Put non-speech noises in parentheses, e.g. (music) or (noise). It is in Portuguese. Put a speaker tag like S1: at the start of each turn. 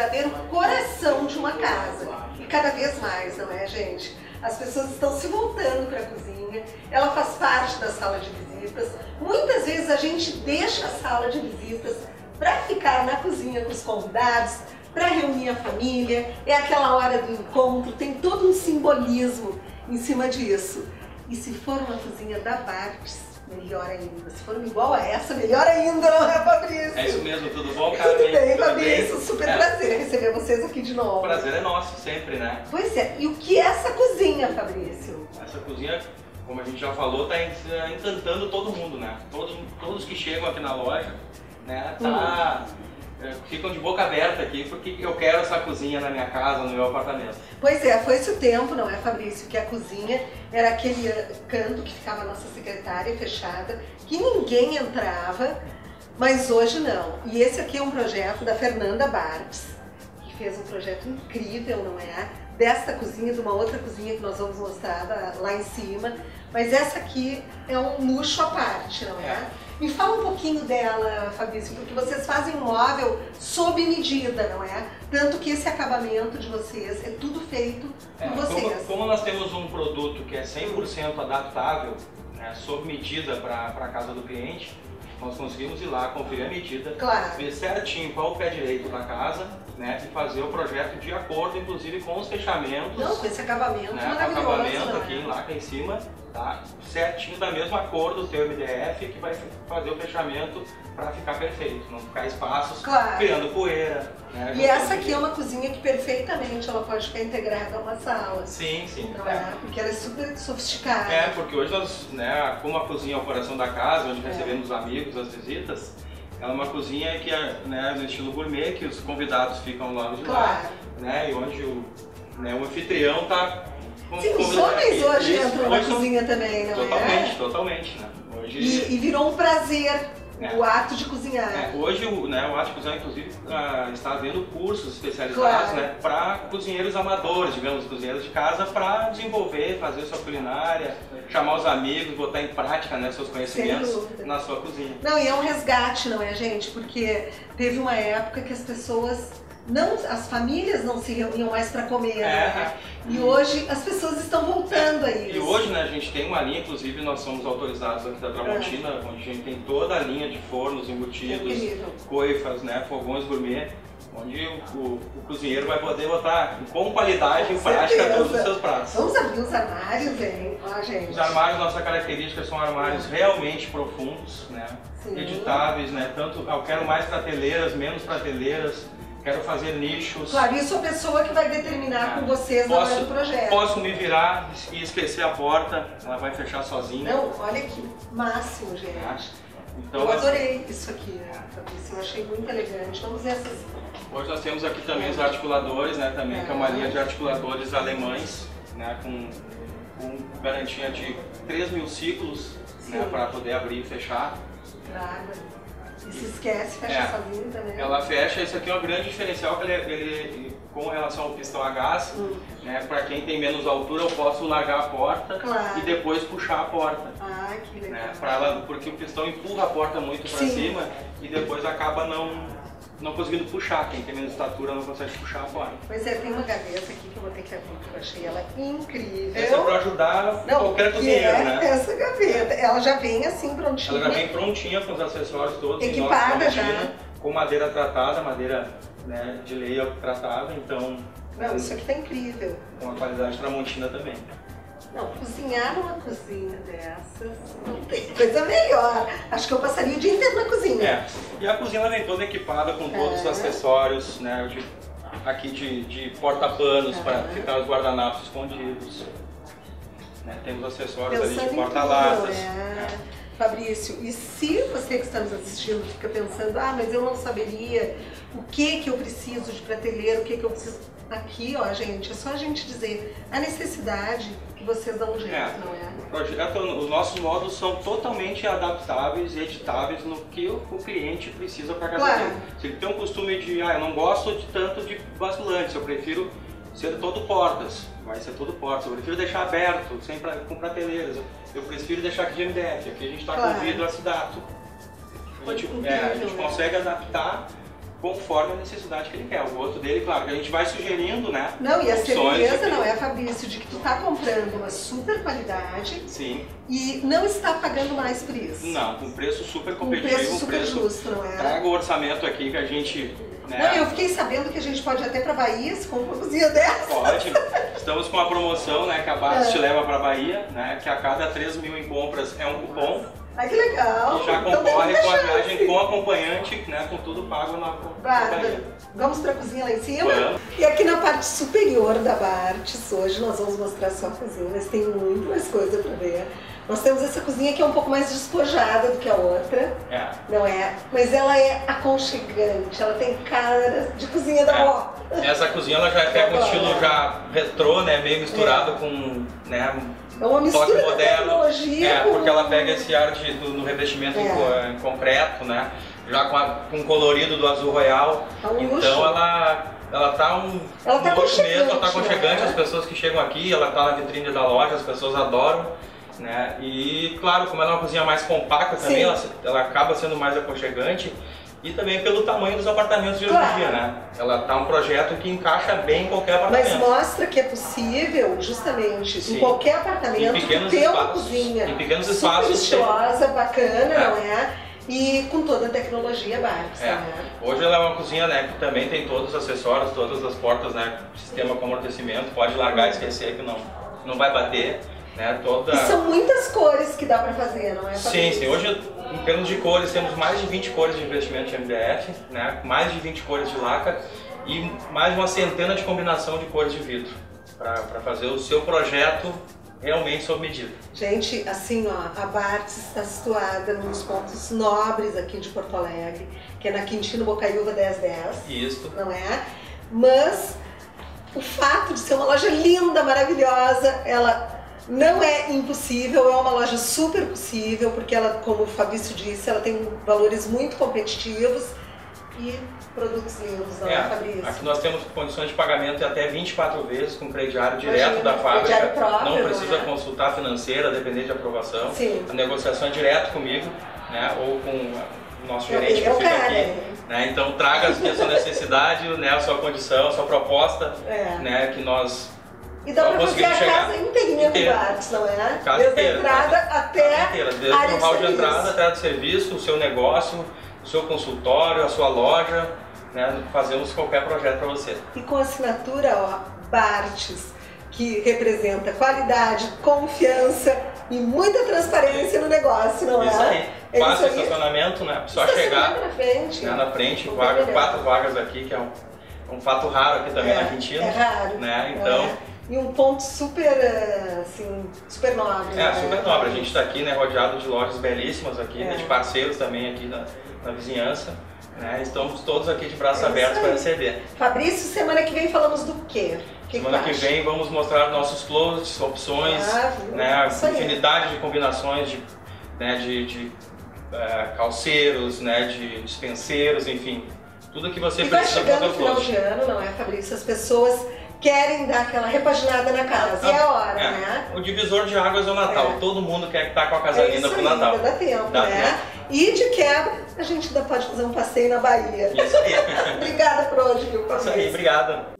S1: verdadeiro coração de uma casa. E cada vez mais, não é, gente? As pessoas estão se voltando para a cozinha, ela faz parte da sala de visitas. Muitas vezes a gente deixa a sala de visitas para ficar na cozinha com os convidados, para reunir a família, é aquela hora do encontro, tem todo um simbolismo em cima disso. E se for uma cozinha da Bartes, melhor ainda. Se for igual a essa, melhor ainda, não é, Fabrício?
S2: É
S1: receber vocês aqui de novo.
S2: O prazer é nosso, sempre, né?
S1: Pois é, e o que é essa cozinha, Fabrício?
S2: Essa cozinha, como a gente já falou, está encantando todo mundo, né? Todos, todos que chegam aqui na loja, né? Tá... Hum ficam de boca aberta aqui porque eu quero essa cozinha na minha casa, no meu apartamento.
S1: Pois é, foi esse o tempo, não é, Fabrício, que a cozinha era aquele canto que ficava a nossa secretária fechada, que ninguém entrava, mas hoje não. E esse aqui é um projeto da Fernanda Barbes, fez um projeto incrível, não é? Desta cozinha, de uma outra cozinha que nós vamos mostrar lá em cima, mas essa aqui é um luxo à parte, não é? é. Me fala um pouquinho dela, Fabrício, porque vocês fazem um móvel sob medida, não é? Tanto que esse acabamento de vocês é tudo feito é, por vocês.
S2: Como, como, nós temos um produto que é 100% adaptável, né, sob medida para a casa do cliente, nós conseguimos ir lá, conferir a medida,
S1: claro.
S2: ver certinho qual o pé direito da casa, né, e fazer o projeto de acordo, inclusive com os fechamentos.
S1: Não, com esse acabamento
S2: né, maravilhoso. acabamento né? aqui, lá em cima, tá? Certinho da mesma cor do teu MDF que vai fazer o fechamento para ficar perfeito, não ficar espaços
S1: claro.
S2: criando poeira. Né,
S1: e essa aqui é uma cozinha que perfeitamente ela pode ficar integrada a uma sala.
S2: Sim, sim.
S1: Não é. é? Porque ela é super sofisticada.
S2: É, porque hoje nós, né, como a cozinha é o coração da casa, onde é. recebemos os amigos, as visitas, ela é uma cozinha que é né, no estilo gourmet, que os convidados ficam lá de
S1: claro. lá,
S2: né, e onde o, né, o anfitrião está
S1: Sim, os homens hoje entram na cozinha também, não
S2: totalmente,
S1: é?
S2: Totalmente, totalmente, né?
S1: Hoje... E, e virou um prazer é. o ato de cozinhar.
S2: É, hoje o, né, o ato de cozinhar, inclusive, está havendo cursos especializados claro. né, para cozinheiros amadores, digamos, cozinheiros de casa, para desenvolver, fazer sua culinária, chamar os amigos, botar em prática né, seus conhecimentos na sua cozinha.
S1: Não, e é um resgate, não é, gente? Porque teve uma época que as pessoas não, as famílias não se reuniam mais para comer, é. né? E hoje as pessoas estão voltando a isso.
S2: E hoje, né, a gente tem uma linha, inclusive nós somos autorizados aqui da Tramontina, é. onde a gente tem toda a linha de fornos embutidos, coifas, né, fogões gourmet, onde o, o, o, cozinheiro vai poder botar com qualidade em prática todos os seus pratos.
S1: Vamos abrir os armários, hein? Ah, gente.
S2: Os armários, nossa característica são armários é. realmente profundos, né? Sim. Editáveis, né? Tanto eu quero mais prateleiras, menos prateleiras quero fazer nichos.
S1: Claro, isso a pessoa que vai determinar com vocês posso, na do projeto.
S2: Posso me virar e esquecer a porta, ela vai fechar sozinha.
S1: Não, olha que máximo, gente. É. Então, eu adorei isso aqui, né, Fabrício, eu achei muito elegante. Vamos ver essas...
S2: Hoje nós temos aqui também é. os articuladores, né, também, é. que é uma linha de articuladores alemães, né, com, com garantia de 3 mil ciclos, né, para poder abrir e fechar.
S1: Água. E se esquece, fecha é, sozinho também.
S2: Ela fecha, isso aqui é um grande diferencial que ele, ele, com relação ao pistão a gás, hum. né, para quem tem menos altura eu posso largar a porta
S1: claro.
S2: e depois puxar a porta.
S1: Ah, que legal. Né,
S2: ela, porque o pistão empurra a porta muito para cima e depois acaba não não conseguindo puxar. Quem tem menos estatura não consegue puxar fora.
S1: Pois é, tem uma gaveta aqui que eu vou ter que abrir, porque eu achei ela incrível.
S2: Essa é para ajudar não, qualquer cozinheiro,
S1: é
S2: né?
S1: Essa gaveta, ela já vem assim prontinha.
S2: Ela já vem prontinha com os acessórios todos.
S1: Equipada já.
S2: Com madeira tratada, madeira né, de leia tratada, então...
S1: Não, isso aqui tá incrível.
S2: Com a qualidade tramontina também.
S1: Não, cozinhar numa cozinha dessas não tem coisa melhor. Acho que eu passaria o dia inteiro na cozinha.
S2: É. E a cozinha vem toda equipada com todos é. os acessórios, né? De, aqui de, de porta-panos é. para ficar os guardanapos escondidos. Né? Temos acessórios Pensando ali de porta-latas.
S1: É. Fabrício, e se você que está nos assistindo fica pensando, ah, mas eu não saberia o que que eu preciso de prateleira, o que que eu preciso... Aqui, ó, gente, é só a gente dizer a necessidade que vocês dão um jeito, é, não é?
S2: Projeto, os nossos módulos são totalmente adaptáveis e editáveis no que o, o cliente precisa para cada claro. Se ele tem um costume de, ah, eu não gosto de tanto de basculantes, eu prefiro ser todo portas, vai ser todo portas. Eu prefiro deixar aberto, sem pra, com prateleiras. Eu prefiro deixar aqui de MDF. Aqui a gente está claro. com vidro acidato. A gente, é, a gente consegue adaptar conforme a necessidade que ele quer. O gosto dele, claro, que a gente vai sugerindo, né?
S1: Não, e a certeza não é, Fabrício, de que tu tá comprando uma super qualidade
S2: Sim.
S1: e não está pagando mais por isso.
S2: Não, com preço super
S1: Um
S2: competitivo,
S1: preço
S2: um
S1: super
S2: preço.
S1: justo, não é?
S2: Traga o orçamento aqui que a gente. Né,
S1: Não, eu fiquei sabendo que a gente pode ir até pra Bahia se compra uma cozinha dessa.
S2: Pode. Estamos com uma promoção, né? Que a Barros
S1: É.
S2: te leva para Bahia, né? Que a cada 3 mil em compras é um cupom.
S1: Ai, que legal.
S2: E já
S1: Então
S2: concorre
S1: muita
S2: com a viagem com acompanhante, né? Com tudo pago na,
S1: Bárbara, vamos pra cozinha lá em cima?
S2: Vamos.
S1: E aqui na parte superior da Bartes, hoje nós vamos mostrar só a cozinha, mas tem muito mais coisa pra ver. Nós temos essa cozinha que é um pouco mais despojada do que a outra,
S2: É.
S1: não é? Mas ela é aconchegante, ela tem cara de cozinha da
S2: É.
S1: avó.
S2: Essa cozinha ela já pega um
S1: Adoro.
S2: estilo já retrô, né? Meio misturado com, né?
S1: É uma mistura
S2: Toque
S1: de
S2: moderno.
S1: tecnologia
S2: É, porque ela pega esse ar de, do, do revestimento em,
S1: É.
S2: em concreto, né? Já com, a, com o colorido do azul royal.
S1: É um luxo.
S2: Então ela, ela tá um
S1: Ela tá
S2: um luxo mesmo, ela tá
S1: aconchegante,
S2: aconchegante,
S1: né?
S2: as pessoas que chegam aqui, ela tá na vitrine da loja, as pessoas adoram. Né? E claro, como ela é uma cozinha mais compacta também,
S1: Sim.
S2: ela, ela acaba sendo mais aconchegante. E também pelo tamanho dos apartamentos de hoje
S1: Claro.
S2: em dia, né? Ela tá um projeto que encaixa bem em qualquer
S1: Mas
S2: apartamento.
S1: mostra que é possível, justamente,
S2: Sim.
S1: em qualquer
S2: Em
S1: apartamento,
S2: pequenos
S1: ter uma
S2: espaços.
S1: cozinha
S2: Em pequenos espaços.
S1: estilosa, bacana,
S2: É.
S1: não é? E com toda a tecnologia Barnes,
S2: É.
S1: né?
S2: Hoje ela é uma cozinha né, que também tem todos os acessórios, todas as portas, né, sistema com amortecimento, pode largar e esquecer que não, não vai bater. Né, toda...
S1: E são muitas cores que dá pra fazer, não é?
S2: Sim, sim. Hoje, em termos de cores, temos mais de 20 cores de investimento de MDF, né, mais de 20 cores de laca e mais de uma centena de combinação de cores de vidro para fazer o seu projeto realmente sob medida.
S1: Gente, assim, ó, a Bartes está situada num dos pontos nobres aqui de Porto Alegre, que é na Quintino Bocaiúva 1010.
S2: Isso.
S1: não é? Mas o fato de ser uma loja linda, maravilhosa, ela não é impossível, é uma loja super possível, porque ela, como o Fabrício disse, ela tem valores muito competitivos e produtos lindos, não é,
S2: É,
S1: Fabrício?
S2: aqui nós temos condições de pagamento de até 24 vezes com crediário direto
S1: Imagina,
S2: da fábrica.
S1: próprio,
S2: não precisa
S1: é?
S2: consultar financeira, depender de aprovação.
S1: Sim.
S2: A negociação é direto comigo, né, ou com o nosso gerente que
S1: é
S2: fica aqui.
S1: né?
S2: Né, então traga a sua necessidade, né, a sua condição, a sua proposta,
S1: É.
S2: né, que nós
S1: E dá pra fazer a casa inteirinha do. Bartes, não é?
S2: Casa
S1: Desde
S2: inteira,
S1: a entrada até
S2: casa inteira, desde
S1: área
S2: o
S1: de
S2: hall de
S1: serviço.
S2: entrada até a de serviço, o seu negócio, o seu consultório, a sua loja, né, fazemos qualquer projeto para você.
S1: E com a assinatura, ó, Bartes, que representa qualidade, confiança e muita transparência no negócio, não é?
S2: isso aí.
S1: É isso aí.
S2: estacionamento, né? Só chegar
S1: na frente.
S2: né, na frente, vaga, quatro vagas aqui, que é um, um fato raro aqui também
S1: é,
S2: na Quintino.
S1: É raro.
S2: Né? Então,
S1: É. E um ponto super, eh, assim, super nobre.
S2: é,
S1: né?
S2: super nobre. A gente está aqui, né, rodeado de lojas belíssimas aqui, né,
S1: É.
S2: de parceiros também aqui na, na vizinhança. Né? Estamos todos aqui de braços
S1: É
S2: abertos para receber.
S1: Fabrício, semana que vem falamos do quê? Que
S2: Semana que
S1: acha?
S2: vem vamos mostrar nossos closets, opções,
S1: Ah,
S2: né, infinidade de combinações de, né, de, de eh, calceiros, né, de dispenseiros, enfim, tudo que você
S1: E vai
S2: precisa fazer
S1: o final de ano, não é, Fabrício? As pessoas querem dar aquela repaginada na casa. E é a hora,
S2: É,
S1: né?
S2: O divisor de águas é o Natal.
S1: É.
S2: Todo mundo quer estar com a casa
S1: É
S2: linda pro Natal.
S1: ainda dá tempo,
S2: Dá
S1: né? E de quebra, a gente ainda pode fazer um passeio na Bahia.
S2: Isso aí. (laughs)
S1: Obrigada por hoje, viu,
S2: Isso aí, obrigado.